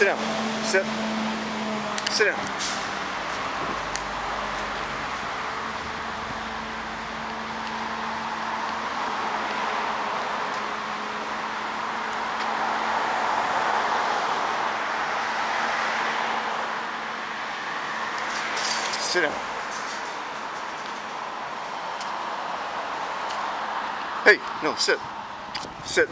Sit down. Sit. Sit down. Sit down. Hey, no, sit. Sit.